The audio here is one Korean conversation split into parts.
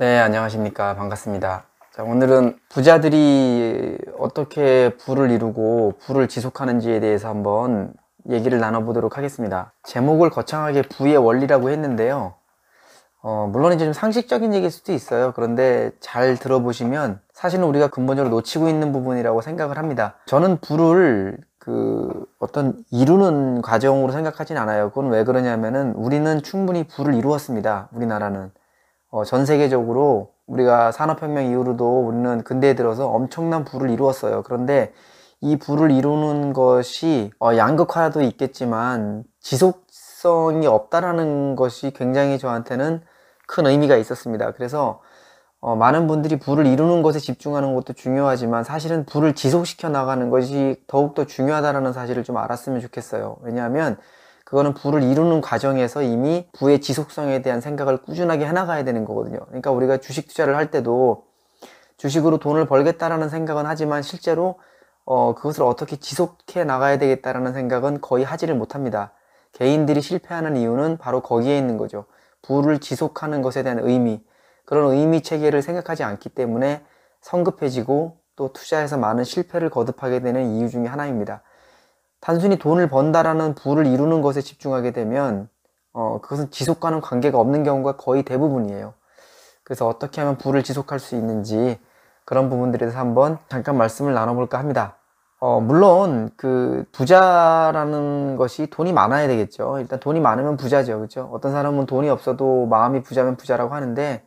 네, 안녕하십니까. 반갑습니다. 자, 오늘은 부자들이 어떻게 부를 이루고 부를 지속하는지에 대해서 한번 얘기를 나눠보도록 하겠습니다. 제목을 거창하게 부의 원리라고 했는데요. 어, 물론 이제 좀 상식적인 얘기일 수도 있어요. 그런데 잘 들어보시면 사실은 우리가 근본적으로 놓치고 있는 부분이라고 생각을 합니다. 저는 부를 그 어떤 이루는 과정으로 생각하진 않아요. 그건 왜 그러냐면은 우리는 충분히 부를 이루었습니다. 우리나라는. 어, 전 세계적으로 우리가 산업혁명 이후로도 우리는 근대에 들어서 엄청난 부를 이루었어요. 그런데 이 부를 이루는 것이 어, 양극화도 있겠지만 지속성이 없다라는 것이 굉장히 저한테는 큰 의미가 있었습니다. 그래서 어, 많은 분들이 부를 이루는 것에 집중하는 것도 중요하지만 사실은 부를 지속시켜 나가는 것이 더욱더 중요하다는 사실을 좀 알았으면 좋겠어요. 왜냐하면 그거는 부를 이루는 과정에서 이미 부의 지속성에 대한 생각을 꾸준하게 해나가야 되는 거거든요. 그러니까 우리가 주식 투자를 할 때도 주식으로 돈을 벌겠다라는 생각은 하지만 실제로 어, 그것을 어떻게 지속해 나가야 되겠다라는 생각은 거의 하지를 못합니다. 개인들이 실패하는 이유는 바로 거기에 있는 거죠. 부를 지속하는 것에 대한 의미, 그런 의미 체계를 생각하지 않기 때문에 성급해지고 또 투자에서 많은 실패를 거듭하게 되는 이유 중에 하나입니다. 단순히 돈을 번다라는 부를 이루는 것에 집중하게 되면 어, 그것은 지속과는 관계가 없는 경우가 거의 대부분이에요. 그래서 어떻게 하면 부를 지속할 수 있는지 그런 부분들에 대해서 한번 잠깐 말씀을 나눠볼까 합니다. 어, 물론 그 부자라는 것이 돈이 많아야 되겠죠. 일단 돈이 많으면 부자죠. 그렇죠? 어떤 사람은 돈이 없어도 마음이 부자면 부자라고 하는데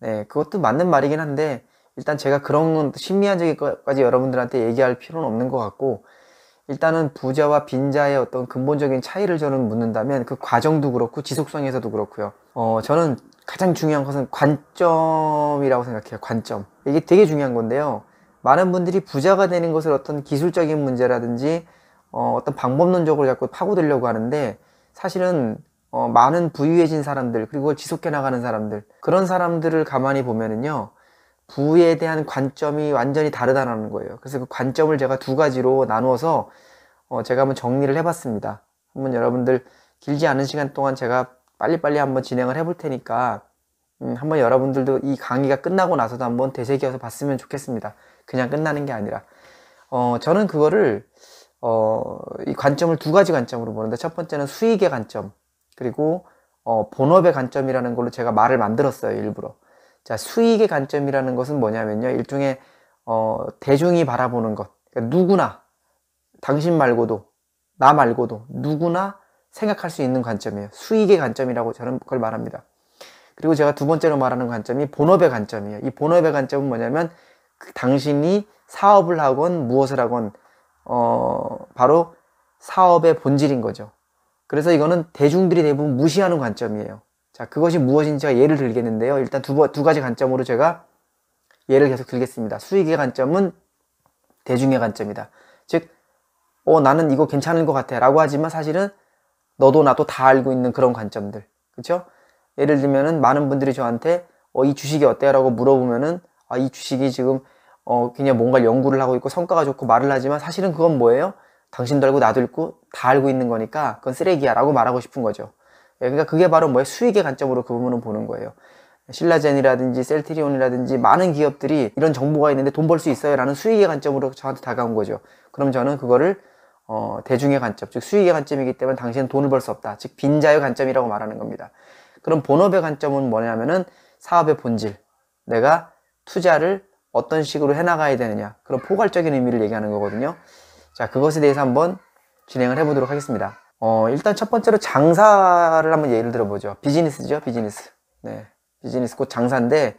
네, 그것도 맞는 말이긴 한데 일단 제가 그런 신미한적인것까지 여러분들한테 얘기할 필요는 없는 것 같고 일단은 부자와 빈자의 어떤 근본적인 차이를 저는 묻는다면 그 과정도 그렇고 지속성에서도 그렇고요. 어, 저는 가장 중요한 것은 관점이라고 생각해요. 관점. 이게 되게 중요한 건데요. 많은 분들이 부자가 되는 것을 어떤 기술적인 문제라든지 어, 어떤 방법론적으로 자꾸 파고들려고 하는데 사실은 어, 많은 부유해진 사람들 그리고 지속해 나가는 사람들 그런 사람들을 가만히 보면은요 부에 대한 관점이 완전히 다르다는 거예요. 그래서 그 관점을 제가 두 가지로 나누어서 어 제가 한번 정리를 해봤습니다. 한번 여러분들 길지 않은 시간 동안 제가 빨리빨리 한번 진행을 해볼 테니까 음 한번 여러분들도 이 강의가 끝나고 나서도 한번 되새겨서 봤으면 좋겠습니다. 그냥 끝나는 게 아니라 어 저는 그거를 어 이 관점을 두 가지 관점으로 보는데 첫 번째는 수익의 관점 그리고 어 본업의 관점이라는 걸로 제가 말을 만들었어요 일부러. 자, 수익의 관점이라는 것은 뭐냐면요. 일종의 어, 대중이 바라보는 것. 그러니까 누구나 당신 말고도 나 말고도 누구나 생각할 수 있는 관점이에요. 수익의 관점이라고 저는 그걸 말합니다. 그리고 제가 두 번째로 말하는 관점이 본업의 관점이에요. 이 본업의 관점은 뭐냐면 그 당신이 사업을 하건 무엇을 하건 어, 바로 사업의 본질인 거죠. 그래서 이거는 대중들이 대부분 무시하는 관점이에요. 자, 그것이 무엇인지 제가 예를 들겠는데요. 일단 두, 두 가지 관점으로 제가 예를 계속 들겠습니다. 수익의 관점은 대중의 관점이다. 즉, 어, 나는 이거 괜찮은 것 같아. 라고 하지만 사실은 너도 나도 다 알고 있는 그런 관점들. 그쵸? 예를 들면은 많은 분들이 저한테 어, 이 주식이 어때요? 라고 물어보면은 아, 이 주식이 지금 어, 그냥 뭔가 연구를 하고 있고 성과가 좋고 말을 하지만 사실은 그건 뭐예요? 당신도 알고 나도 알고 다 알고 있는 거니까 그건 쓰레기야 라고 말하고 싶은 거죠. 예, 그러니까 그게 바로 뭐예요? 수익의 관점으로 그 부분은 보는 거예요. 신라젠이라든지 셀트리온이라든지 많은 기업들이 이런 정보가 있는데 돈 벌 수 있어요 라는 수익의 관점으로 저한테 다가온 거죠. 그럼 저는 그거를 어, 대중의 관점, 즉 수익의 관점이기 때문에 당신은 돈을 벌 수 없다. 즉 빈자의 관점이라고 말하는 겁니다. 그럼 본업의 관점은 뭐냐면은 사업의 본질. 내가 투자를 어떤 식으로 해나가야 되느냐. 그런 포괄적인 의미를 얘기하는 거거든요. 자, 그것에 대해서 한번 진행을 해보도록 하겠습니다. 어, 일단 첫 번째로 장사를 한번 예를 들어보죠. 비즈니스죠, 비즈니스. 네. 비즈니스 곧 장사인데,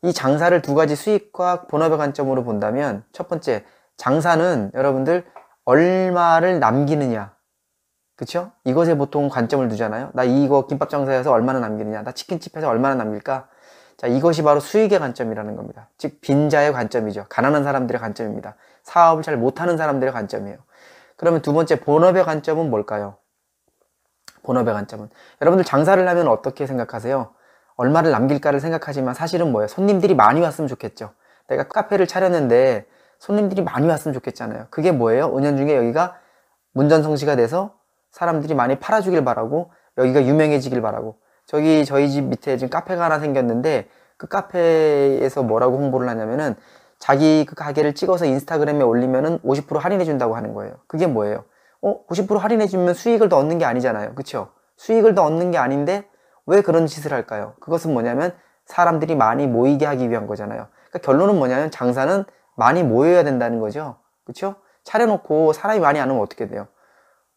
이 장사를 두 가지 수익과 본업의 관점으로 본다면, 첫 번째, 장사는 여러분들 얼마를 남기느냐. 그쵸? 이것에 보통 관점을 두잖아요. 나 이거 김밥 장사에서 얼마나 남기느냐. 나 치킨집에서 얼마나 남길까? 자, 이것이 바로 수익의 관점이라는 겁니다. 즉, 빈자의 관점이죠. 가난한 사람들의 관점입니다. 사업을 잘 못하는 사람들의 관점이에요. 그러면 두 번째, 본업의 관점은 뭘까요? 본업의 관점은 여러분들 장사를 하면 어떻게 생각하세요? 얼마를 남길까를 생각하지만 사실은 뭐예요? 손님들이 많이 왔으면 좋겠죠. 내가 카페를 차렸는데 손님들이 많이 왔으면 좋겠잖아요. 그게 뭐예요? 은연중에 여기가 문전성시가 돼서 사람들이 많이 팔아주길 바라고 여기가 유명해지길 바라고 저기 저희 집 밑에 지금 카페가 하나 생겼는데 그 카페에서 뭐라고 홍보를 하냐면은 자기 그 가게를 찍어서 인스타그램에 올리면은 50% 할인해 준다고 하는 거예요. 그게 뭐예요? 어, 50% 할인해 주면 수익을 더 얻는 게 아니잖아요. 그쵸? 수익을 더 얻는 게 아닌데 왜 그런 짓을 할까요? 그것은 뭐냐면 사람들이 많이 모이게 하기 위한 거잖아요. 그러니까 결론은 뭐냐면 장사는 많이 모여야 된다는 거죠. 그쵸? 차려놓고 사람이 많이 안 오면 어떻게 돼요?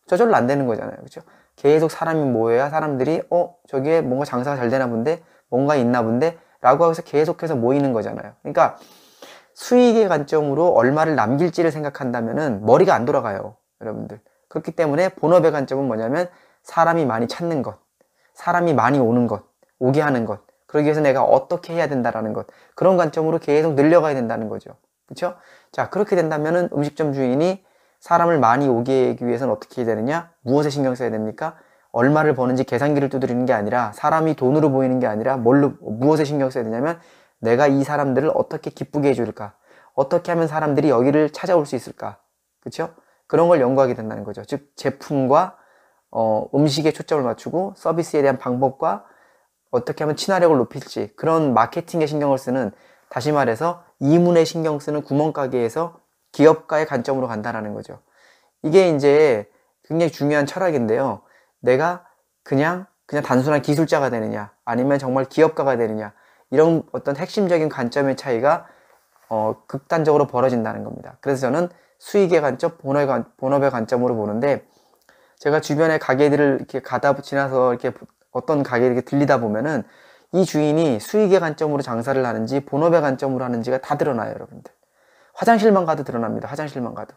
저절로 안 되는 거잖아요. 그쵸? 계속 사람이 모여야 사람들이 어 저기에 뭔가 장사가 잘 되나 본데 뭔가 있나 본데 라고 해서 계속해서 모이는 거잖아요. 그러니까 수익의 관점으로 얼마를 남길지를 생각한다면은 머리가 안 돌아가요. 여러분들. 그렇기 때문에 본업의 관점은 뭐냐면 사람이 많이 찾는 것, 사람이 많이 오는 것, 오게 하는 것. 그러기 위해서 내가 어떻게 해야 된다라는 것. 그런 관점으로 계속 늘려가야 된다는 거죠. 그렇죠? 자, 그렇게 된다면은 음식점 주인이 사람을 많이 오게 하기 위해서는 어떻게 해야 되느냐? 무엇에 신경 써야 됩니까? 얼마를 버는지 계산기를 두드리는 게 아니라 사람이 돈으로 보이는 게 아니라 뭘로 무엇에 신경 써야 되냐면 내가 이 사람들을 어떻게 기쁘게 해줄까? 어떻게 하면 사람들이 여기를 찾아올 수 있을까? 그렇죠? 그런 걸 연구하게 된다는 거죠. 즉 제품과 어, 음식에 초점을 맞추고 서비스에 대한 방법과 어떻게 하면 친화력을 높일지 그런 마케팅에 신경을 쓰는 다시 말해서 이문에 신경 쓰는 구멍가게에서 기업가의 관점으로 간다라는 거죠. 이게 이제 굉장히 중요한 철학인데요. 내가 그냥 그냥 단순한 기술자가 되느냐 아니면 정말 기업가가 되느냐 이런 어떤 핵심적인 관점의 차이가 어, 극단적으로 벌어진다는 겁니다. 그래서 저는 수익의 관점, 본업의, 관, 본업의 관점으로 보는데 제가 주변에 가게들을 이렇게 가다 지나서 이렇게 어떤 가게 이렇게 들리다 보면은 이 주인이 수익의 관점으로 장사를 하는지 본업의 관점으로 하는지가 다 드러나요, 여러분들. 화장실만 가도 드러납니다. 화장실만 가도.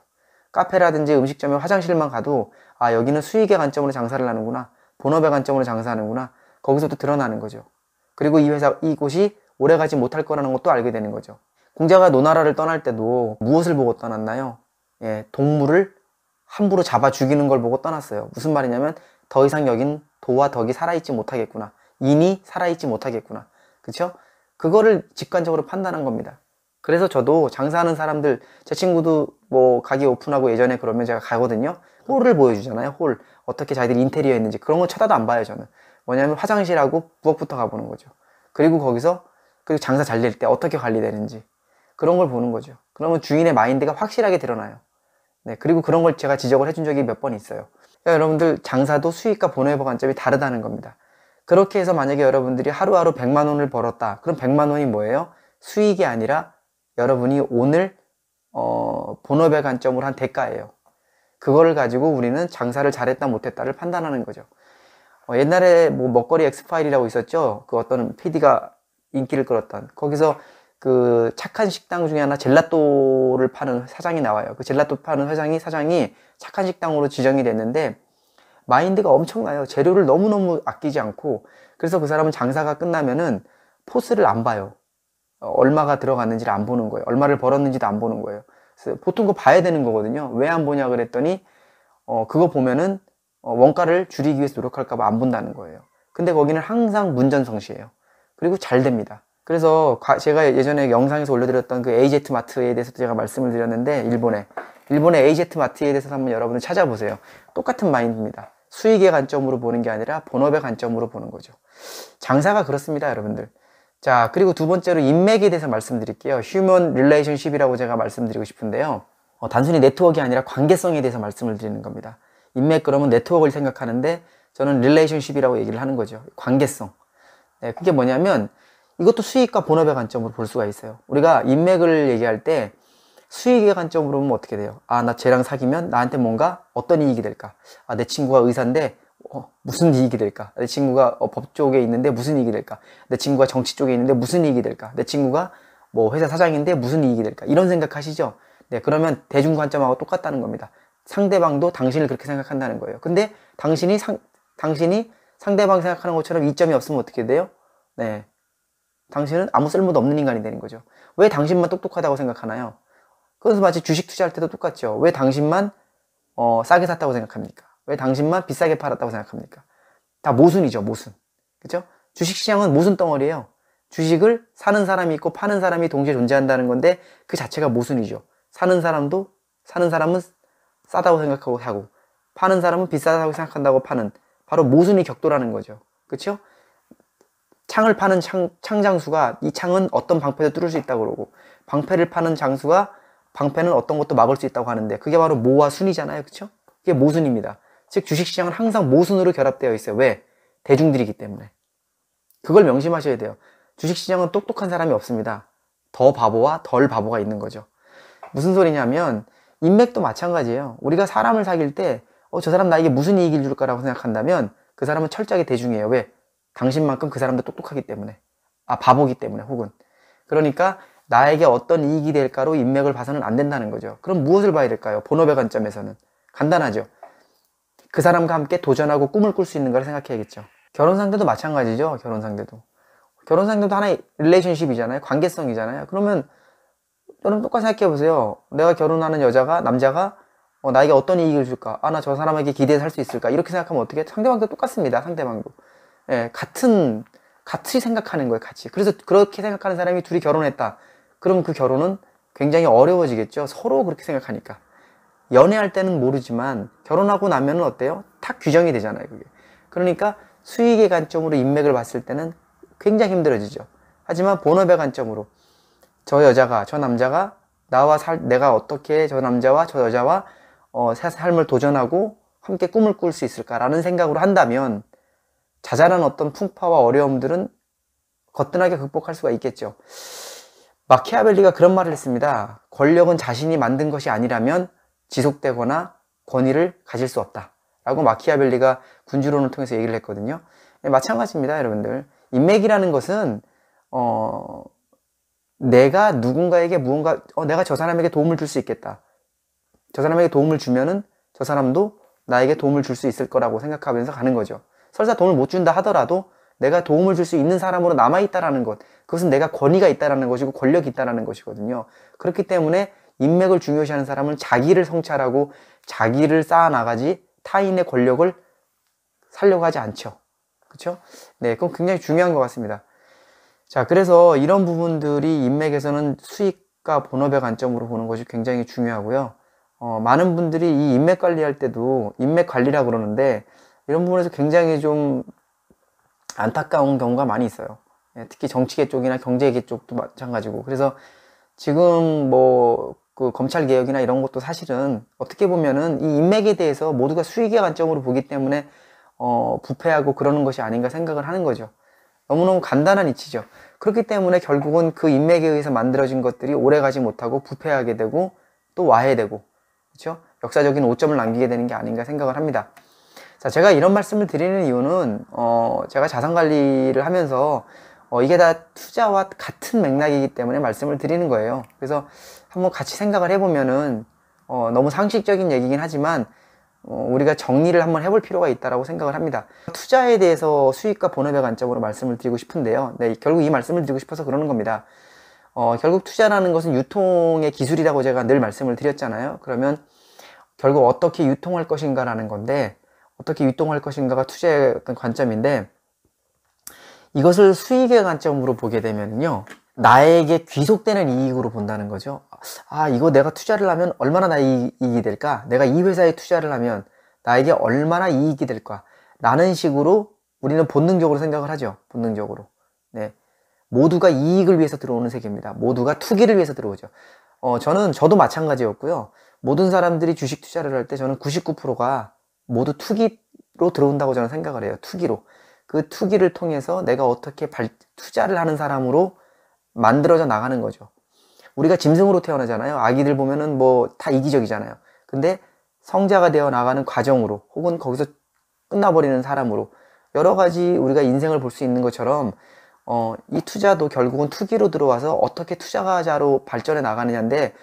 카페라든지 음식점에 화장실만 가도 아 여기는 수익의 관점으로 장사를 하는구나. 본업의 관점으로 장사하는구나. 거기서도 드러나는 거죠. 그리고 이 회사 이곳이 오래가지 못할 거라는 것도 알게 되는 거죠. 공자가 노나라를 떠날 때도 무엇을 보고 떠났나요? 예, 동물을 함부로 잡아 죽이는 걸 보고 떠났어요. 무슨 말이냐면 더 이상 여긴 도와 덕이 살아있지 못하겠구나. 인이 살아있지 못하겠구나. 그쵸? 그거를 직관적으로 판단한 겁니다. 그래서 저도 장사하는 사람들, 제 친구도 뭐 가게 오픈하고 예전에 그러면 제가 가거든요. 홀을 보여주잖아요. 홀. 어떻게 자기들이 인테리어 했는지. 그런 거 쳐다도 안 봐요, 저는. 뭐냐면 화장실하고 부엌부터 가보는 거죠. 그리고 거기서 그 장사 잘 될 때 어떻게 관리되는지. 그런 걸 보는 거죠. 그러면 주인의 마인드가 확실하게 드러나요. 네, 그리고 그런 걸 제가 지적을 해준 적이 몇 번 있어요. 그러니까 여러분들 장사도 수익과 본업의 관점이 다르다는 겁니다. 그렇게 해서 만약에 여러분들이 하루하루 100만 원을 벌었다. 그럼 100만 원이 뭐예요? 수익이 아니라 여러분이 오늘 어, 본업의 관점으로 한 대가예요. 그거를 가지고 우리는 장사를 잘했다 못했다를 판단하는 거죠. 어, 옛날에 뭐 먹거리 엑스파일이라고 있었죠. 그 어떤 PD가 인기를 끌었던 거기서 그 착한 식당 중에 하나 젤라또를 파는 사장이 나와요. 그 젤라또 파는 회장이 사장이 착한 식당으로 지정이 됐는데 마인드가 엄청나요. 재료를 너무너무 아끼지 않고 그래서 그 사람은 장사가 끝나면은 포스를 안 봐요. 어, 얼마가 들어갔는지를 안 보는 거예요. 얼마를 벌었는지도 안 보는 거예요. 보통 그거 봐야 되는 거거든요. 왜 안 보냐 그랬더니 어 그거 보면은 어, 원가를 줄이기 위해서 노력할까 봐 안 본다는 거예요. 근데 거기는 항상 문전성시예요. 그리고 잘 됩니다. 그래서 제가 예전에 영상에서 올려드렸던 그 AZ 마트에 대해서도 제가 말씀을 드렸는데 일본에 일본의 AZ 마트에 대해서 한번 여러분들 찾아보세요. 똑같은 마인드입니다. 수익의 관점으로 보는 게 아니라 본업의 관점으로 보는 거죠. 장사가 그렇습니다, 여러분들. 자, 그리고 두 번째로 인맥에 대해서 말씀드릴게요. human relationship이라고 제가 말씀드리고 싶은데요. 어, 단순히 네트워크가 아니라 관계성에 대해서 말씀을 드리는 겁니다. 인맥 그러면 네트워크를 생각하는데 저는 relationship이라고 얘기를 하는 거죠. 관계성. 네, 그게 뭐냐면 이것도 수익과 본업의 관점으로 볼 수가 있어요. 우리가 인맥을 얘기할 때 수익의 관점으로 보면 어떻게 돼요? 아, 나 쟤랑 사귀면 나한테 뭔가 어떤 이익이 될까? 아, 내 친구가 의사인데 어, 무슨 이익이 될까? 내 친구가 어, 법 쪽에 있는데 무슨 이익이 될까? 내 친구가 정치 쪽에 있는데 무슨 이익이 될까? 내 친구가 뭐 회사 사장인데 무슨 이익이 될까? 이런 생각 하시죠? 네, 그러면 대중 관점하고 똑같다는 겁니다. 상대방도 당신을 그렇게 생각한다는 거예요. 근데 당신이 상, 당신이 상대방 생각하는 것처럼 이점이 없으면 어떻게 돼요? 네. 당신은 아무 쓸모도 없는 인간이 되는 거죠. 왜 당신만 똑똑하다고 생각하나요? 그래서 마치 주식 투자할 때도 똑같죠. 왜 당신만 어, 싸게 샀다고 생각합니까? 왜 당신만 비싸게 팔았다고 생각합니까? 다 모순이죠, 모순. 그죠? 주식시장은 모순 덩어리예요. 주식을 사는 사람이 있고 파는 사람이 동시에 존재한다는 건데 그 자체가 모순이죠. 사는 사람도 사는 사람은 싸다고 생각하고 사고 파는 사람은 비싸다고 생각한다고 파는 바로 모순이 격돌하는 거죠. 그렇죠? 창을 파는 창, 창장수가 이 창은 어떤 방패도 뚫을 수 있다고 그러고 방패를 파는 장수가 방패는 어떤 것도 막을 수 있다고 하는데 그게 바로 모와 순이잖아요. 그쵸? 그게 모순입니다. 즉 주식시장은 항상 모순으로 결합되어 있어요. 왜? 대중들이기 때문에. 그걸 명심하셔야 돼요. 주식시장은 똑똑한 사람이 없습니다. 더 바보와 덜 바보가 있는 거죠. 무슨 소리냐면 인맥도 마찬가지예요. 우리가 사람을 사귈 때 어, 저 사람 나에게 무슨 이익을 줄 까라고 생각한다면 그 사람은 철저하게 대중이에요. 왜? 당신만큼 그 사람도 똑똑하기 때문에. 아, 바보기 때문에 혹은. 그러니까 나에게 어떤 이익이 될까로 인맥을 봐서는 안 된다는 거죠. 그럼 무엇을 봐야 될까요? 본업의 관점에서는. 간단하죠. 그 사람과 함께 도전하고 꿈을 꿀 수 있는 걸 생각해야겠죠. 결혼 상대도 마찬가지죠. 결혼 상대도. 결혼 상대도 하나의 relationship이잖아요. 관계성이잖아요. 그러면 여러분 똑같이 생각해 보세요. 내가 결혼하는 여자가 남자가 어, 나에게 어떤 이익을 줄까? 아, 나 저 사람에게 기대해 살수 있을까? 이렇게 생각하면 어떻게? 상대방도 똑같습니다. 상대방도. 예, 같은, 같이 생각하는 거예요, 같이. 그래서 그렇게 생각하는 사람이 둘이 결혼했다. 그럼 그 결혼은 굉장히 어려워지겠죠. 서로 그렇게 생각하니까. 연애할 때는 모르지만 결혼하고 나면은 어때요? 탁 규정이 되잖아요, 그게. 그러니까 수익의 관점으로 인맥을 봤을 때는 굉장히 힘들어지죠. 하지만 본업의 관점으로 저 여자가, 저 남자가 나와 살, 내가 어떻게 저 남자와 저 여자와 어, 새 삶을 도전하고 함께 꿈을 꿀 수 있을까라는 생각으로 한다면 자잘한 어떤 풍파와 어려움들은 거뜬하게 극복할 수가 있겠죠. 마키아벨리가 그런 말을 했습니다. 권력은 자신이 만든 것이 아니라면 지속되거나 권위를 가질 수 없다. 라고 마키아벨리가 군주론을 통해서 얘기를 했거든요. 네, 마찬가지입니다, 여러분들. 인맥이라는 것은, 어, 내가 누군가에게 무언가, 어, 내가 저 사람에게 도움을 줄 수 있겠다. 저 사람에게 도움을 주면은 저 사람도 나에게 도움을 줄 수 있을 거라고 생각하면서 가는 거죠. 설사 돈을 못 준다 하더라도 내가 도움을 줄 수 있는 사람으로 남아있다라는 것. 그것은 내가 권위가 있다라는 것이고 권력이 있다라는 것이거든요. 그렇기 때문에 인맥을 중요시하는 사람은 자기를 성찰하고 자기를 쌓아나가지 타인의 권력을 살려고 하지 않죠. 그렇죠? 네, 그건 굉장히 중요한 것 같습니다. 자, 그래서 이런 부분들이 인맥에서는 수익과 본업의 관점으로 보는 것이 굉장히 중요하고요. 어, 많은 분들이 이 인맥 관리할 때도 인맥 관리라 그러는데 이런 부분에서 굉장히 좀 안타까운 경우가 많이 있어요. 예, 특히 정치계 쪽이나 경제계 쪽도 마찬가지고. 그래서 지금 뭐 그 검찰 개혁이나 이런 것도 사실은 어떻게 보면은 이 인맥에 대해서 모두가 수익의 관점으로 보기 때문에 어, 부패하고 그러는 것이 아닌가 생각을 하는 거죠. 너무너무 간단한 이치죠. 그렇기 때문에 결국은 그 인맥에 의해서 만들어진 것들이 오래 가지 못하고 부패하게 되고 또 와해되고 그렇죠? 역사적인 오점을 남기게 되는 게 아닌가 생각을 합니다. 자, 제가 이런 말씀을 드리는 이유는 어, 제가 자산 관리를 하면서 어, 이게 다 투자와 같은 맥락이기 때문에 말씀을 드리는 거예요. 그래서 한번 같이 생각을 해보면은 어, 너무 상식적인 얘기긴 하지만 어, 우리가 정리를 한번 해볼 필요가 있다라고 생각을 합니다. 투자에 대해서 수익과 본업의 관점으로 말씀을 드리고 싶은데요. 네, 결국 이 말씀을 드리고 싶어서 그러는 겁니다. 어, 결국 투자라는 것은 유통의 기술이라고 제가 늘 말씀을 드렸잖아요. 그러면 결국 어떻게 유통할 것인가라는 건데 어떻게 유통할 것인가가 투자의 어떤 관점인데 이것을 수익의 관점으로 보게 되면요. 나에게 귀속되는 이익으로 본다는 거죠. 아, 이거 내가 투자를 하면 얼마나 나 이익이 될까? 내가 이 회사에 투자를 하면 나에게 얼마나 이익이 될까? 라는 식으로 우리는 본능적으로 생각을 하죠. 본능적으로. 네. 모두가 이익을 위해서 들어오는 세계입니다. 모두가 투기를 위해서 들어오죠. 어, 저는, 저도 마찬가지였고요. 모든 사람들이 주식 투자를 할 때 저는 99%가 모두 투기로 들어온다고 저는 생각을 해요. 투기로. 그 투기를 통해서 내가 어떻게 발, 투자를 하는 사람으로 만들어져 나가는 거죠. 우리가 짐승으로 태어나잖아요. 아기들 보면은 뭐 다 이기적이잖아요. 근데 성자가 되어 나가는 과정으로 혹은 거기서 끝나버리는 사람으로 여러 가지 우리가 인생을 볼 수 있는 것처럼 어, 이 투자도 결국은 투기로 들어와서 어떻게 투자자로 발전해 나가느냐인데,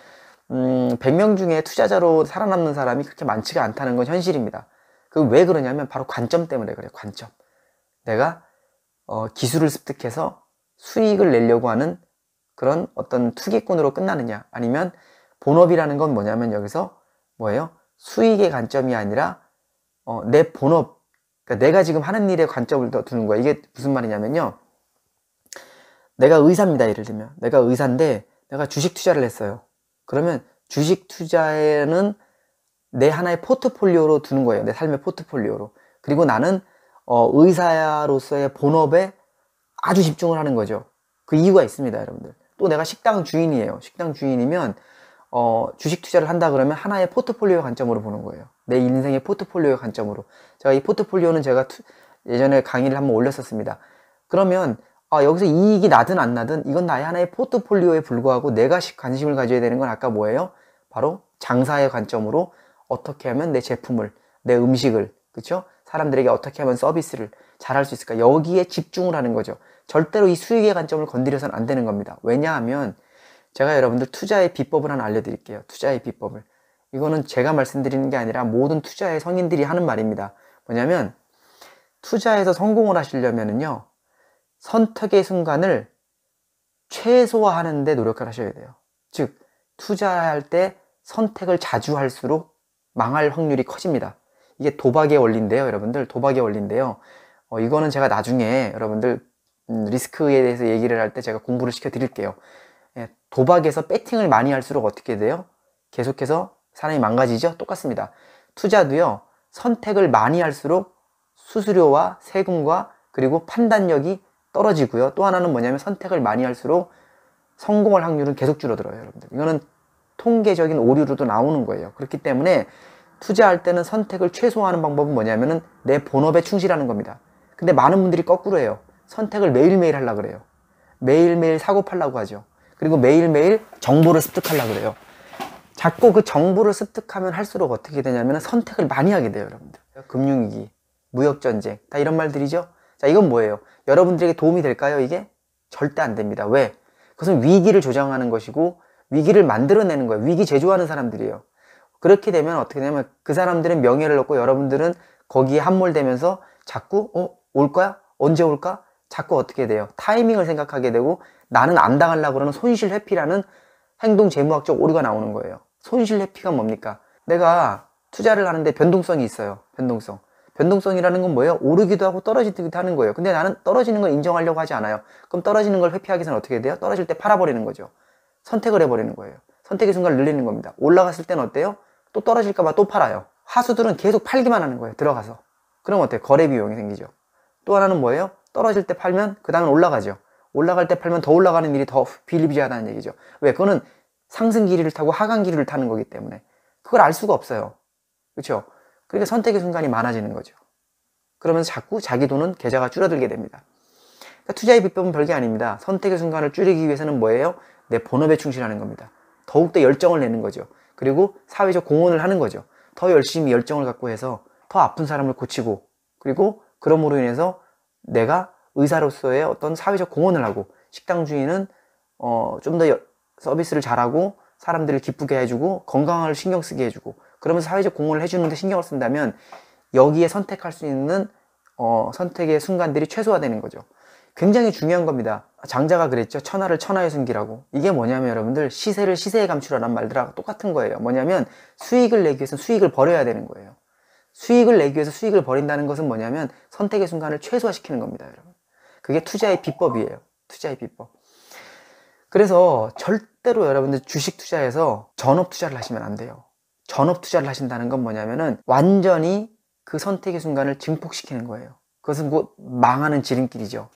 음, 100명 중에 투자자로 살아남는 사람이 그렇게 많지가 않다는 건 현실입니다. 그 왜 그러냐면 바로 관점 때문에 그래요, 관점. 내가, 어, 기술을 습득해서 수익을 내려고 하는 그런 어떤 투기꾼으로 끝나느냐, 아니면 본업이라는 건 뭐냐면 여기서 뭐예요? 수익의 관점이 아니라, 어, 내 본업, 그러니까 내가 지금 하는 일에 관점을 더 두는 거야. 이게 무슨 말이냐면요. 내가 의사입니다. 예를 들면. 내가 의사인데 내가 주식 투자를 했어요. 그러면 주식 투자에는 내 하나의 포트폴리오로 두는 거예요. 내 삶의 포트폴리오로. 그리고 나는 어, 의사로서의 본업에 아주 집중을 하는 거죠. 그 이유가 있습니다, 여러분들. 또 내가 식당 주인이에요. 식당 주인이면 어, 주식 투자를 한다 그러면 하나의 포트폴리오 관점으로 보는 거예요. 내 인생의 포트폴리오 관점으로. 제가 이 포트폴리오는 제가 투, 예전에 강의를 한번 올렸었습니다. 그러면 아, 여기서 이익이 나든 안 나든 이건 나의 하나의 포트폴리오에 불과하고 내가 관심을 가져야 되는 건 아까 뭐예요? 바로 장사의 관점으로 어떻게 하면 내 제품을, 내 음식을, 그쵸? 사람들에게 어떻게 하면 서비스를 잘할 수 있을까? 여기에 집중을 하는 거죠. 절대로 이 수익의 관점을 건드려서는 안 되는 겁니다. 왜냐하면 제가 여러분들 투자의 비법을 하나 알려드릴게요. 투자의 비법을. 이거는 제가 말씀드리는 게 아니라 모든 투자의 성인들이 하는 말입니다. 뭐냐면 투자에서 성공을 하시려면은요. 선택의 순간을 최소화하는 데 노력을 하셔야 돼요. 즉 투자할 때 선택을 자주 할수록 망할 확률이 커집니다. 이게 도박의 원리인데요, 여러분들. 도박의 원리인데요. 어, 이거는 제가 나중에 여러분들 음, 리스크에 대해서 얘기를 할 때 제가 공부를 시켜 드릴게요. 예, 도박에서 배팅을 많이 할수록 어떻게 돼요? 계속해서 사람이 망가지죠? 똑같습니다. 투자도요, 선택을 많이 할수록 수수료와 세금과 그리고 판단력이 떨어지고요. 또 하나는 뭐냐면 선택을 많이 할수록 성공할 확률은 계속 줄어들어요, 여러분들. 이거는 통계적인 오류로도 나오는 거예요. 그렇기 때문에 투자할 때는 선택을 최소화하는 방법은 뭐냐면은 내 본업에 충실하는 겁니다. 근데 많은 분들이 거꾸로 해요. 선택을 매일매일 하려고 그래요. 매일매일 사고 팔라고 하죠. 그리고 매일매일 정보를 습득하려고 그래요. 자꾸 그 정보를 습득하면 할수록 어떻게 되냐면 선택을 많이 하게 돼요, 여러분들. 금융위기, 무역전쟁, 다 이런 말들이죠? 자, 이건 뭐예요? 여러분들에게 도움이 될까요, 이게? 절대 안 됩니다. 왜? 그것은 위기를 조장하는 것이고, 위기를 만들어내는 거예요. 위기 제조하는 사람들이에요. 그렇게 되면 어떻게 되냐면 그 사람들은 명예를 얻고 여러분들은 거기에 함몰되면서 자꾸 어? 올 거야? 언제 올까? 자꾸 어떻게 돼요? 타이밍을 생각하게 되고 나는 안 당하려고 그러는 손실 회피라는 행동 재무학적 오류가 나오는 거예요. 손실 회피가 뭡니까? 내가 투자를 하는데 변동성이 있어요. 변동성. 변동성이라는 건 뭐예요? 오르기도 하고 떨어지기도 하는 거예요. 근데 나는 떨어지는 걸 인정하려고 하지 않아요. 그럼 떨어지는 걸 회피하기 위해서는 어떻게 돼요? 떨어질 때 팔아버리는 거죠. 선택을 해버리는 거예요. 선택의 순간을 늘리는 겁니다. 올라갔을 때는 어때요? 또 떨어질까봐 또 팔아요. 하수들은 계속 팔기만 하는 거예요. 들어가서. 그럼 어때요? 거래 비용이 생기죠. 또 하나는 뭐예요? 떨어질 때 팔면 그 다음에 올라가죠. 올라갈 때 팔면 더 올라가는 일이 더 비일비재하다는 얘기죠. 왜? 그거는 상승 길이를 타고 하강 길이를 타는 거기 때문에 그걸 알 수가 없어요. 그렇죠? 그러니까 선택의 순간이 많아지는 거죠. 그러면서 자꾸 자기 돈은 계좌가 줄어들게 됩니다. 그러니까 투자의 비법은 별게 아닙니다. 선택의 순간을 줄이기 위해서는 뭐예요? 내 본업에 충실하는 겁니다. 더욱더 열정을 내는 거죠. 그리고 사회적 공헌을 하는 거죠. 더 열심히 열정을 갖고 해서 더 아픈 사람을 고치고 그리고 그럼으로 인해서 내가 의사로서의 어떤 사회적 공헌을 하고 식당 주인은 어, 좀 더 서비스를 잘하고 사람들을 기쁘게 해주고 건강을 신경 쓰게 해주고 그러면서 사회적 공헌을 해주는데 신경을 쓴다면 여기에 선택할 수 있는 어, 선택의 순간들이 최소화되는 거죠. 굉장히 중요한 겁니다. 장자가 그랬죠. 천하를 천하의 순기라고. 이게 뭐냐면 여러분들 시세를 시세에 감추라는 말들하고 똑같은 거예요. 뭐냐면 수익을 내기 위해서 수익을 버려야 되는 거예요. 수익을 내기 위해서 수익을 버린다는 것은 뭐냐면 선택의 순간을 최소화시키는 겁니다, 여러분. 그게 투자의 비법이에요. 투자의 비법. 그래서 절대로 여러분들 주식 투자에서 전업 투자를 하시면 안 돼요. 전업 투자를 하신다는 건 뭐냐면은 완전히 그 선택의 순간을 증폭시키는 거예요. 그것은 곧 망하는 지름길이죠.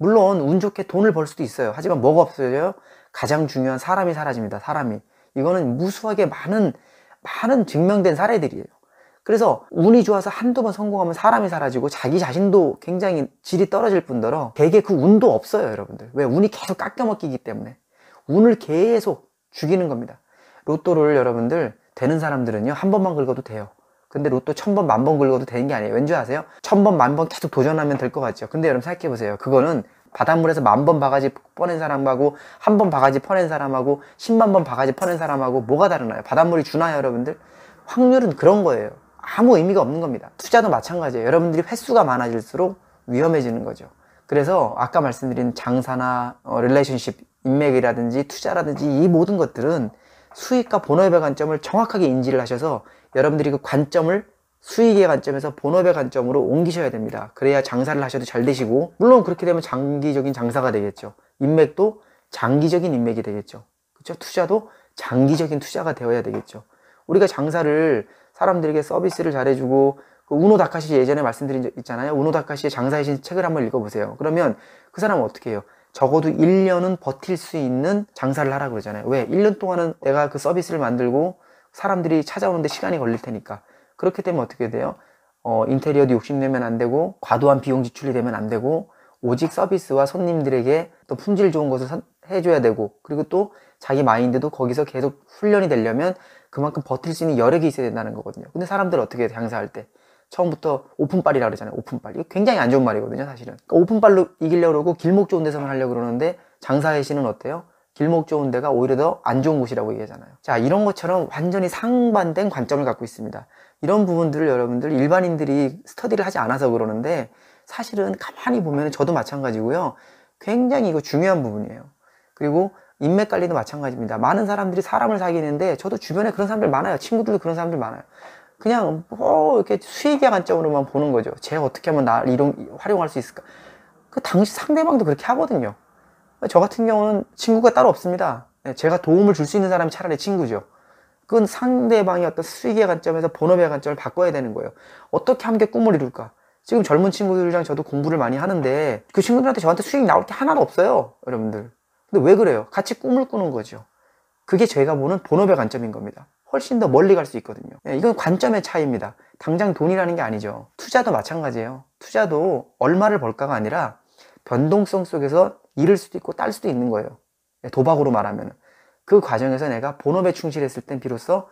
물론 운 좋게 돈을 벌 수도 있어요. 하지만 뭐가 없어져요? 가장 중요한 사람이 사라집니다. 사람이. 이거는 무수하게 많은 많은 증명된 사례들이에요. 그래서 운이 좋아서 한두 번 성공하면 사람이 사라지고 자기 자신도 굉장히 질이 떨어질 뿐더러 대개 그 운도 없어요, 여러분들. 왜? 운이 계속 깎여 먹기기 때문에. 운을 계속 죽이는 겁니다. 로또를 여러분들 되는 사람들은요, 한 번만 긁어도 돼요. 근데 로또 천 번, 만 번 긁어도 되는 게 아니에요. 왠지 아세요? 천 번, 만 번 계속 도전하면 될 것 같죠. 근데 여러분 생각해 보세요. 그거는 바닷물에서 만 번 바가지 퍼낸 사람하고 한 번 바가지 퍼낸 사람하고 십만 번 바가지 퍼낸 사람하고 뭐가 다르나요? 바닷물이 주나요, 여러분들? 확률은 그런 거예요. 아무 의미가 없는 겁니다. 투자도 마찬가지예요. 여러분들이 횟수가 많아질수록 위험해지는 거죠. 그래서 아까 말씀드린 장사나 어, relationship, 인맥이라든지 투자라든지 이 모든 것들은 수익과 본업의 관점을 정확하게 인지를 하셔서 여러분들이 그 관점을 수익의 관점에서 본업의 관점으로 옮기셔야 됩니다. 그래야 장사를 하셔도 잘 되시고 물론 그렇게 되면 장기적인 장사가 되겠죠. 인맥도 장기적인 인맥이 되겠죠. 그렇죠? 투자도 장기적인 투자가 되어야 되겠죠. 우리가 장사를 사람들에게 서비스를 잘해주고 그 우노 다카시 예전에 말씀드린 적 있잖아요. 우노 다카시의 장사의 신 책을 한번 읽어보세요. 그러면 그 사람은 어떻게 해요? 적어도 1년은 버틸 수 있는 장사를 하라 그러잖아요. 왜? 1년 동안은 내가 그 서비스를 만들고 사람들이 찾아오는데 시간이 걸릴 테니까. 그렇기 때문에 어떻게 돼요? 어, 인테리어도 욕심내면 안 되고, 과도한 비용 지출이 되면 안 되고, 오직 서비스와 손님들에게 또 품질 좋은 것을 선, 해줘야 되고, 그리고 또 자기 마인드도 거기서 계속 훈련이 되려면 그만큼 버틸 수 있는 여력이 있어야 된다는 거거든요. 근데 사람들 어떻게? 장사할 때? 처음부터 오픈빨이라 그러잖아요. 오픈빨. 이거 굉장히 안 좋은 말이거든요, 사실은. 그러니까 오픈빨로 이기려고 그러고 길목 좋은 데서만 하려고 그러는데 장사의 신은 어때요? 길목 좋은 데가 오히려 더 안 좋은 곳이라고 얘기하잖아요. 자, 이런 것처럼 완전히 상반된 관점을 갖고 있습니다. 이런 부분들을 여러분들 일반인들이 스터디를 하지 않아서 그러는데 사실은 가만히 보면 저도 마찬가지고요. 굉장히 이거 중요한 부분이에요. 그리고 인맥 관리도 마찬가지입니다. 많은 사람들이 사람을 사귀는데 저도 주변에 그런 사람들 많아요. 친구들도 그런 사람들 많아요. 그냥 뭐 이렇게 수익의 관점으로만 보는 거죠. 제가 어떻게 하면 나를 활용할 수 있을까? 그 당시 상대방도 그렇게 하거든요. 저 같은 경우는 친구가 따로 없습니다. 네, 제가 도움을 줄 수 있는 사람이 차라리 친구죠. 그건 상대방의 어떤 수익의 관점에서 본업의 관점을 바꿔야 되는 거예요. 어떻게 함께 꿈을 이룰까? 지금 젊은 친구들이랑 저도 공부를 많이 하는데 그 친구들한테 저한테 수익 나올 게 하나도 없어요. 여러분들. 근데 왜 그래요? 같이 꿈을 꾸는 거죠. 그게 제가 보는 본업의 관점인 겁니다. 훨씬 더 멀리 갈 수 있거든요. 예, 이건 관점의 차이입니다. 당장 돈이라는 게 아니죠. 투자도 마찬가지예요. 투자도 얼마를 벌까가 아니라 변동성 속에서 잃을 수도 있고 딸 수도 있는 거예요. 예, 도박으로 말하면. 그 과정에서 내가 본업에 충실했을 땐 비로소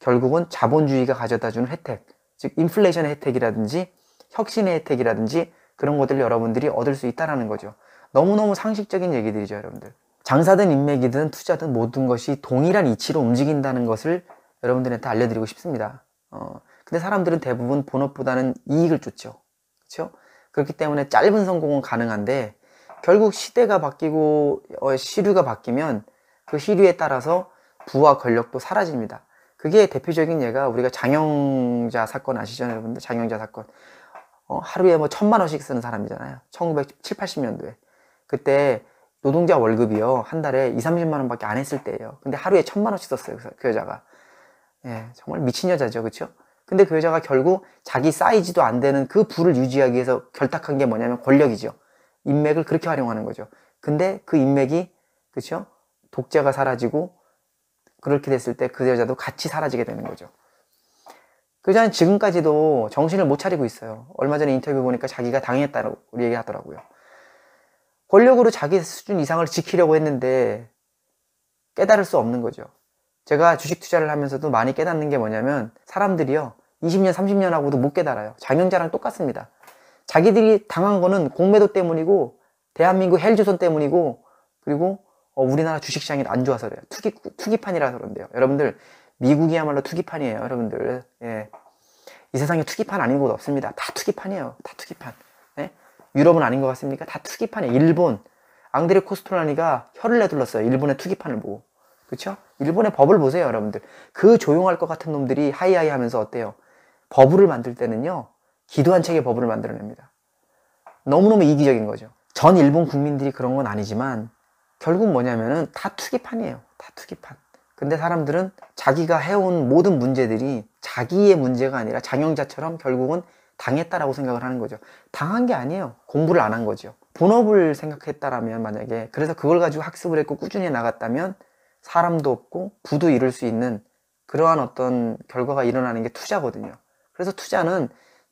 결국은 자본주의가 가져다 주는 혜택, 즉 인플레이션의 혜택이라든지 혁신의 혜택이라든지 그런 것들을 여러분들이 얻을 수 있다는 거죠. 너무너무 상식적인 얘기들이죠, 여러분들. 장사든 인맥이든 투자든 모든 것이 동일한 이치로 움직인다는 것을 여러분들한테 알려드리고 싶습니다. 어, 근데 사람들은 대부분 본업보다는 이익을 쫓죠. 그렇죠? 그렇기 때문에 짧은 성공은 가능한데 결국 시대가 바뀌고 어, 시류가 바뀌면 그 시류에 따라서 부와 권력도 사라집니다. 그게 대표적인 예가 우리가 장영자 사건 아시죠, 여러분들? 장영자 사건. 어, 하루에 뭐 천만 원씩 쓰는 사람이잖아요. 1970, 80년도에. 그때 노동자 월급이요. 한 달에 2, 30만 원밖에 안 했을 때예요. 근데 하루에 천만 원씩 썼어요. 그 여자가. 예, 정말 미친 여자죠. 그쵸 근데 그 여자가 결국 자기 사이즈도 안 되는 그 부를 유지하기 위해서 결탁한 게 뭐냐면 권력이죠. 인맥을 그렇게 활용하는 거죠. 근데 그 인맥이 그쵸 독재가 사라지고 그렇게 됐을 때 그 여자도 같이 사라지게 되는 거죠. 그 여자는 지금까지도 정신을 못 차리고 있어요. 얼마 전에 인터뷰 보니까 자기가 당했다고 얘기하더라고요. 권력으로 자기 수준 이상을 지키려고 했는데 깨달을 수 없는 거죠. 제가 주식 투자를 하면서도 많이 깨닫는 게 뭐냐면 사람들이요. 20년, 30년 하고도 못 깨달아요. 장영자랑 똑같습니다. 자기들이 당한 거는 공매도 때문이고 대한민국 헬조선 때문이고 그리고 어, 우리나라 주식시장이 안 좋아서 그래요. 투기, 투기판이라서 그런데요. 여러분들 미국이야말로 투기판이에요. 여러분들. 예. 이 세상에 투기판 아닌 곳 없습니다. 다 투기판이에요. 다 투기판. 유럽은 아닌 것 같습니까? 다 투기판이에요. 일본. 앙드레 코스톨라니가 혀를 내둘렀어요. 일본의 투기판을 보고. 그쵸? 일본의 법을 보세요, 여러분들. 그 조용할 것 같은 놈들이 はいはい 하면서 어때요? 버블을 만들 때는요, 기도한 책의 버블을 만들어냅니다. 너무너무 이기적인 거죠. 전 일본 국민들이 그런 건 아니지만, 결국 뭐냐면은 다 투기판이에요. 다 투기판. 근데 사람들은 자기가 해온 모든 문제들이 자기의 문제가 아니라 장영자처럼 결국은 당했다라고 생각을 하는 거죠. 당한 게 아니에요. 공부를 안 한 거죠. 본업을 생각했다라면 만약에 그래서 그걸 가지고 학습을 했고 꾸준히 나갔다면 사람도 없고 부도 이룰 수 있는 그러한 어떤 결과가 일어나는 게 투자거든요. 그래서 투자는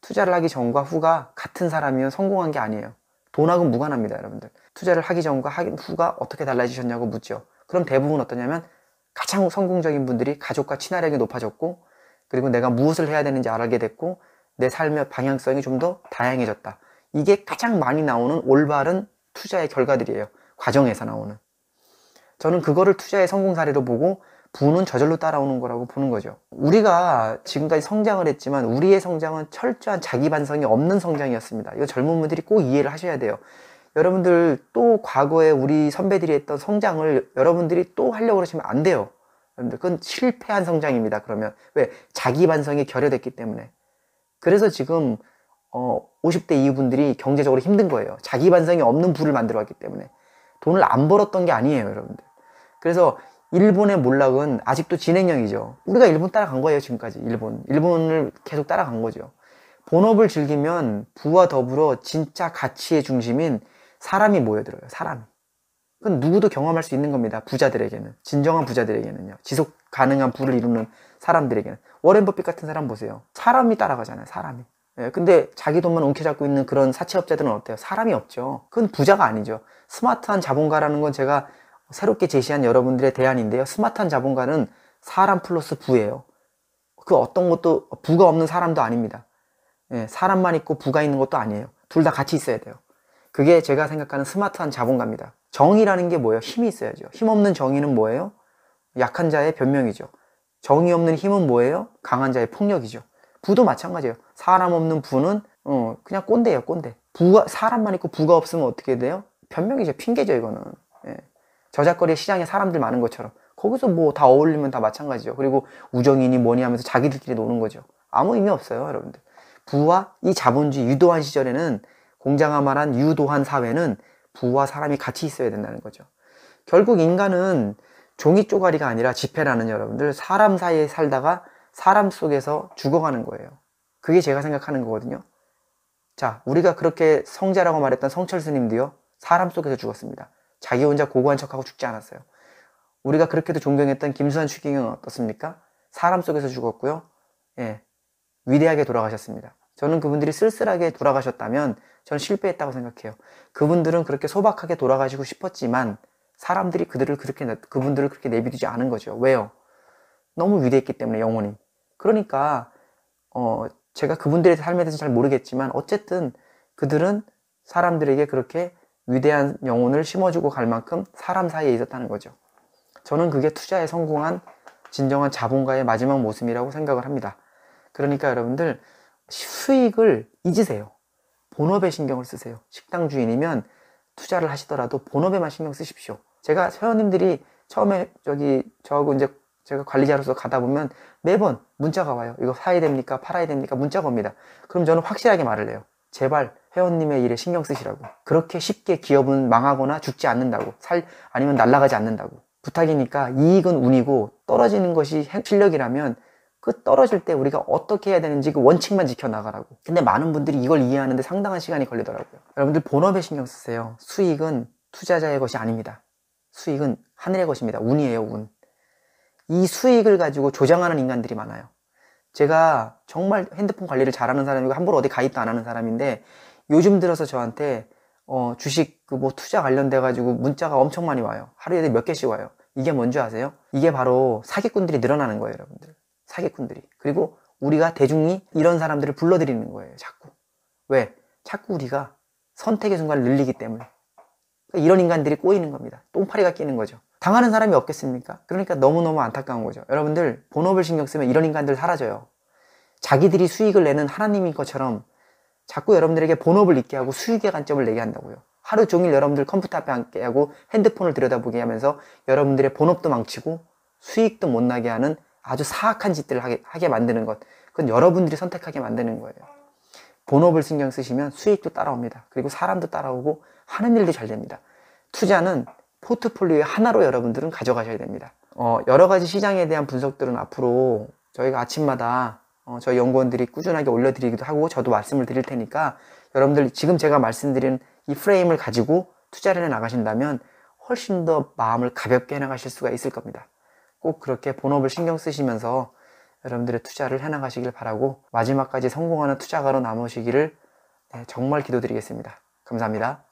투자를 하기 전과 후가 같은 사람이면 성공한 게 아니에요. 돈하고는 무관합니다, 여러분들. 투자를 하기 전과 후가 어떻게 달라지셨냐고 묻죠. 그럼 대부분 어떠냐면 가장 성공적인 분들이 가족과 친화력이 높아졌고 그리고 내가 무엇을 해야 되는지 알게 됐고 내 삶의 방향성이 좀 더 다양해졌다. 이게 가장 많이 나오는 올바른 투자의 결과들이에요. 과정에서 나오는. 저는 그거를 투자의 성공 사례로 보고 부는 저절로 따라오는 거라고 보는 거죠. 우리가 지금까지 성장을 했지만 우리의 성장은 철저한 자기 반성이 없는 성장이었습니다. 이거 젊은 분들이 꼭 이해를 하셔야 돼요. 여러분들 또 과거에 우리 선배들이 했던 성장을 여러분들이 또 하려고 그러시면 안 돼요. 여러분들 그건 실패한 성장입니다. 그러면 왜 자기 반성이 결여됐기 때문에 그래서 지금 어, 50대 이후분들이 경제적으로 힘든 거예요. 자기 반성이 없는 부를 만들어 왔기 때문에. 돈을 안 벌었던 게 아니에요, 여러분들. 그래서 일본의 몰락은 아직도 진행형이죠. 우리가 일본 따라간 거예요, 지금까지. 일본. 일본을 계속 따라간 거죠. 본업을 즐기면 부와 더불어 진짜 가치의 중심인 사람이 모여들어요. 사람이. 그건 누구도 경험할 수 있는 겁니다. 부자들에게는. 진정한 부자들에게는요. 지속 가능한 부를 이루는 사람들에게는. 워렌 버핏 같은 사람 보세요. 사람이 따라가잖아요. 사람이. 예, 근데 자기 돈만 움켜잡고 있는 그런 사채업자들은 어때요? 사람이 없죠. 그건 부자가 아니죠. 스마트한 자본가라는 건 제가 새롭게 제시한 여러분들의 대안인데요. 스마트한 자본가는 사람 플러스 부예요. 그 어떤 것도 부가 없는 사람도 아닙니다. 예, 사람만 있고 부가 있는 것도 아니에요. 둘 다 같이 있어야 돼요. 그게 제가 생각하는 스마트한 자본가입니다. 정의라는 게 뭐예요? 힘이 있어야죠. 힘 없는 정의는 뭐예요? 약한 자의 변명이죠. 정의 없는 힘은 뭐예요? 강한 자의 폭력이죠. 부도 마찬가지예요. 사람 없는 부는 어, 그냥 꼰대예요, 꼰대. 부가 사람만 있고 부가 없으면 어떻게 돼요? 변명이죠, 핑계죠, 이거는. 예. 저작거리 시장에 사람들 많은 것처럼 거기서 뭐 다 어울리면 다 마찬가지죠. 그리고 우정이니 뭐니 하면서 자기들끼리 노는 거죠. 아무 의미 없어요, 여러분들. 부와 이 자본주의 유도한 시절에는 공장화 말한 유도한 사회는 부와 사람이 같이 있어야 된다는 거죠. 결국 인간은 종이 쪼가리가 아니라 지폐라는 여러분들 사람 사이에 살다가 사람 속에서 죽어가는 거예요. 그게 제가 생각하는 거거든요. 자, 우리가 그렇게 성자라고 말했던 성철 스님도요, 사람 속에서 죽었습니다. 자기 혼자 고고한 척하고 죽지 않았어요. 우리가 그렇게도 존경했던 김수환 추기경은 어떻습니까? 사람 속에서 죽었고요. 예, 위대하게 돌아가셨습니다. 저는 그분들이 쓸쓸하게 돌아가셨다면 저는 실패했다고 생각해요. 그분들은 그렇게 소박하게 돌아가시고 싶었지만 사람들이 그들을 그렇게 그분들을 그렇게 내비두지 않은 거죠. 왜요? 너무 위대했기 때문에 영혼이. 그러니까 어 제가 그분들의 삶에 대해서 잘 모르겠지만 어쨌든 그들은 사람들에게 그렇게 위대한 영혼을 심어주고 갈 만큼 사람 사이에 있었다는 거죠. 저는 그게 투자에 성공한 진정한 자본가의 마지막 모습이라고 생각을 합니다. 그러니까 여러분들 수익을 잊으세요. 본업에 신경을 쓰세요. 식당 주인이면 투자를 하시더라도 본업에만 신경 쓰십시오. 제가 회원님들이 처음에 저기 저하고 이제 제가 관리자로서 가다 보면 매번 문자가 와요. 이거 사야 됩니까? 팔아야 됩니까? 문자가 옵니다. 그럼 저는 확실하게 말을 해요. 제발 회원님의 일에 신경 쓰시라고. 그렇게 쉽게 기업은 망하거나 죽지 않는다고. 살, 아니면 날아가지 않는다고. 부탁이니까 이익은 운이고 떨어지는 것이 실력이라면 그 떨어질 때 우리가 어떻게 해야 되는지 그 원칙만 지켜나가라고. 근데 많은 분들이 이걸 이해하는데 상당한 시간이 걸리더라고요. 여러분들 본업에 신경 쓰세요. 수익은 투자자의 것이 아닙니다. 수익은 하늘의 것입니다. 운이에요, 운. 이 수익을 가지고 조장하는 인간들이 많아요. 제가 정말 핸드폰 관리를 잘하는 사람이고 함부로 어디 가입도 안 하는 사람인데 요즘 들어서 저한테 어, 주식 그 뭐 투자 관련돼 가지고 문자가 엄청 많이 와요. 하루에 몇 개씩 와요. 이게 뭔지 아세요? 이게 바로 사기꾼들이 늘어나는 거예요, 여러분들. 사기꾼들이. 그리고 우리가 대중이 이런 사람들을 불러들이는 거예요, 자꾸. 왜? 자꾸 우리가 선택의 순간을 늘리기 때문에. 그러니까 이런 인간들이 꼬이는 겁니다. 똥파리가 끼는 거죠. 당하는 사람이 없겠습니까? 그러니까 너무너무 안타까운 거죠. 여러분들, 본업을 신경 쓰면 이런 인간들 사라져요. 자기들이 수익을 내는 하나님인 것처럼 자꾸 여러분들에게 본업을 잊게 하고 수익의 관점을 내게 한다고요. 하루 종일 여러분들 컴퓨터 앞에 앉게 하고 핸드폰을 들여다보게 하면서 여러분들의 본업도 망치고 수익도 못 나게 하는 아주 사악한 짓들을 하게, 하게 만드는 것. 그건 여러분들이 선택하게 만드는 거예요. 본업을 신경 쓰시면 수익도 따라옵니다. 그리고 사람도 따라오고 하는 일도 잘 됩니다. 투자는 포트폴리오의 하나로 여러분들은 가져가셔야 됩니다. 어, 여러 가지 시장에 대한 분석들은 앞으로 저희가 아침마다 어, 저희 연구원들이 꾸준하게 올려드리기도 하고 저도 말씀을 드릴 테니까 여러분들 지금 제가 말씀드린 이 프레임을 가지고 투자를 해 나가신다면 훨씬 더 마음을 가볍게 해 나가실 수가 있을 겁니다. 꼭 그렇게 본업을 신경 쓰시면서 여러분들의 투자를 해 나가시길 바라고 마지막까지 성공하는 투자가로 남으시기를 네, 정말 기도드리겠습니다. 감사합니다.